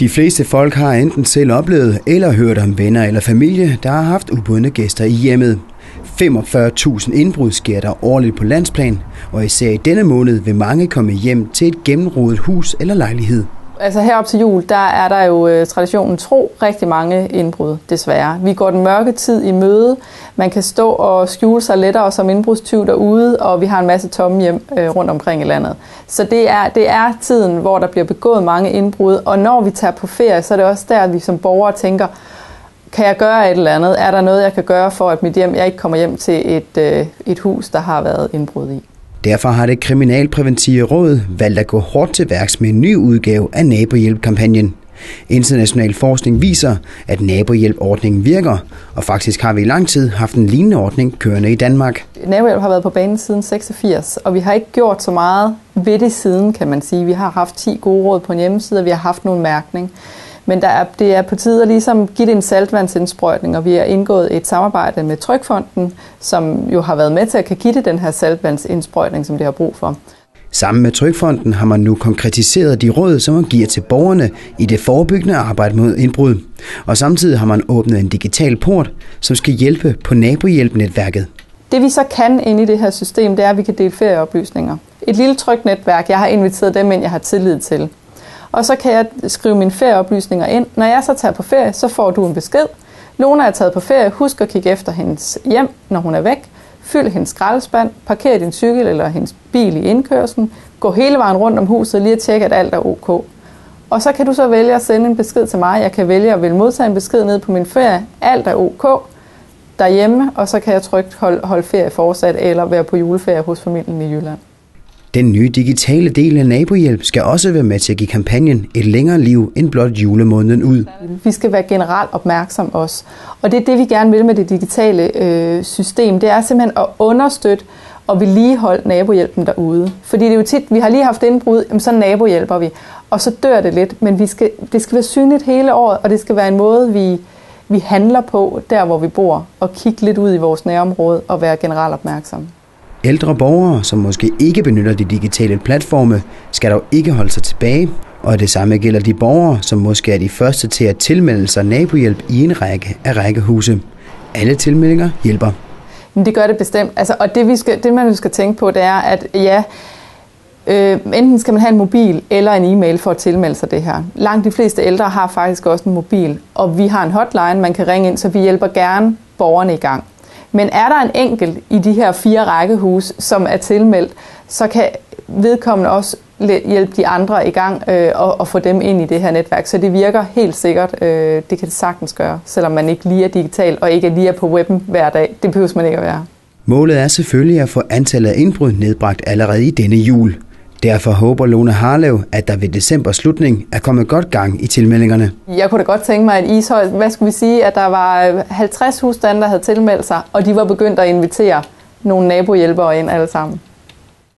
De fleste folk har enten selv oplevet eller hørt om venner eller familie, der har haft ubundne gæster i hjemmet. 45.000 indbrud sker der årligt på landsplan, og især i denne måned vil mange komme hjem til et gennemrodet hus eller lejlighed. Altså herop til jul, der er der jo øh, traditionen tro rigtig mange indbrud, desværre. Vi går den mørke tid i møde. Man kan stå og skjule sig lettere som indbrudstyv derude, og vi har en masse tomme hjem øh, rundt omkring i landet. Så det er, det er tiden, hvor der bliver begået mange indbrud, og når vi tager på ferie, så er det også der, at vi som borgere tænker, kan jeg gøre et eller andet? Er der noget, jeg kan gøre for, at mit hjem, jeg ikke kommer hjem til et, øh, et hus, der har været indbrud i? Derfor har det kriminalpræventive råd valgt at gå hårdt til værks med en ny udgave af nabohjælpkampagnen. International forskning viser, at nabohjælpordningen virker, og faktisk har vi i lang tid haft en lignende ordning kørende i Danmark. Nabohjælp har været på banen siden 86, og vi har ikke gjort så meget ved det siden, kan man sige. Vi har haft 10 gode råd på en hjemmeside, og vi har haft nogle mærkning. Men der er, det er på tide at ligesom give det en saltvandsindsprøjtning, og vi har indgået et samarbejde med Trykfonden, som jo har været med til at kan give det den her saltvandsindsprøjtning, som det har brug for. Sammen med Trykfonden har man nu konkretiseret de råd, som man giver til borgerne i det forebyggende arbejde mod indbrud. Og samtidig har man åbnet en digital port, som skal hjælpe på nabohjælpnetværket. Det vi så kan inde i det her system, det er, at vi kan dele ferieoplysninger. Et lille trygt netværk, jeg har inviteret dem ind, jeg har tillid til. Og så kan jeg skrive mine ferieoplysninger ind. Når jeg så tager på ferie, så får du en besked. Lona er taget på ferie. Husk at kigge efter hendes hjem, når hun er væk. Fyld hendes skraldespand. Parker din cykel eller hendes bil i indkørslen. Gå hele vejen rundt om huset lige at tjekke, at alt er ok. Og så kan du så vælge at sende en besked til mig. Jeg kan vælge at vil modtage en besked ned på min ferie. Alt er ok derhjemme, og så kan jeg trygt holde, holde ferie fortsat eller være på juleferie hos familien i Jylland. Den nye digitale del af Nabohjælp skal også være med til at give kampagnen et længere liv end blot julemåneden ud. Vi skal være generelt opmærksom også. Og det er det, vi gerne vil med det digitale øh, system. Det er simpelthen at understøtte og vedligeholde nabohjælpen derude. Fordi det er jo tit, vi har lige haft indbrud, jamen så nabohjælper vi. Og så dør det lidt. Men vi skal, det skal være synligt hele året, og det skal være en måde, vi, vi handler på der, hvor vi bor. Og kigge lidt ud i vores nærområde og være generelt opmærksomme. Ældre borgere, som måske ikke benytter de digitale platforme, skal dog ikke holde sig tilbage, og det samme gælder de borgere, som måske er de første til at tilmelde sig nabohjælp i en række af rækkehuse. Alle tilmeldinger hjælper. Men det gør det bestemt. Altså, og det, vi skal, det, man skal tænke på, det er, at ja, øh, enten skal man have en mobil eller en e-mail for at tilmelde sig det her. Langt de fleste ældre har faktisk også en mobil, og vi har en hotline, man kan ringe ind, så vi hjælper gerne borgerne i gang. Men er der en enkelt i de her fire rækkehus, som er tilmeldt, så kan vedkommende også hjælpe de andre i gang øh, og, og få dem ind i det her netværk. Så det virker helt sikkert. Øh, det kan det sagtens gøre, selvom man ikke lige er digital og ikke lige er på webben hver dag. Det behøver man ikke at være. Målet er selvfølgelig at få antallet af indbrud nedbragt allerede i denne jul. Derfor håber Lone Harlev, at der ved december slutning er kommet godt gang i tilmeldingerne. Jeg kunne da godt tænke mig, at Ishøj, hvad skulle vi sige, at der var 50 husstande, der havde tilmeldt sig, og de var begyndt at invitere nogle nabohjælpere ind alle sammen.